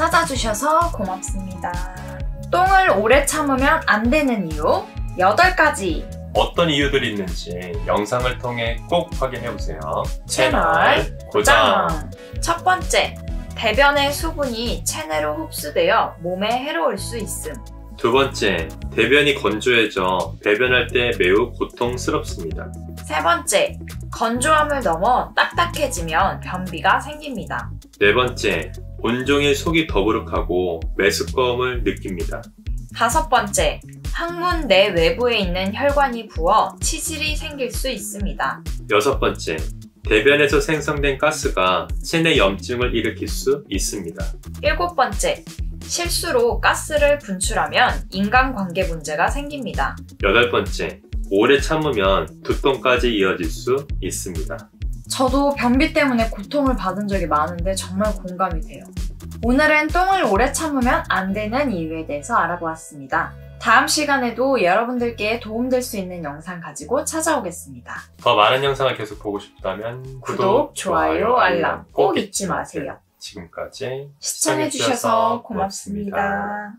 찾아주셔서 고맙습니다. 똥을 오래 참으면 안 되는 이유 8가지 어떤 이유들이 있는지 영상을 통해 꼭 확인해보세요. 채널 고정! 첫 번째, 대변의 수분이 체내로 흡수되어 몸에 해로울 수 있음. 두 번째, 대변이 건조해져 배변할 때 매우 고통스럽습니다. 세 번째, 건조함을 넘어 딱딱해지면 변비가 생깁니다. 네 번째, 온종일 속이 더부룩하고 메스꺼움을 느낍니다. 다섯 번째, 항문 내 외부에 있는 혈관이 부어 치질이 생길 수 있습니다. 여섯 번째, 대변에서 생성된 가스가 체내 염증을 일으킬 수 있습니다. 일곱 번째, 실수로 가스를 분출하면 인간관계 문제가 생깁니다. 여덟 번째, 오래 참으면 두통까지 이어질 수 있습니다. 저도 변비 때문에 고통을 받은 적이 많은데 정말 공감이 돼요. 오늘은 똥을 오래 참으면 안 되는 이유에 대해서 알아보았습니다. 다음 시간에도 여러분들께 도움될 수 있는 영상 가지고 찾아오겠습니다. 더 많은 영상을 계속 보고 싶다면 구독, 좋아요, 알람 꼭 잊지 마세요. 지금까지 시청해주셔서 고맙습니다.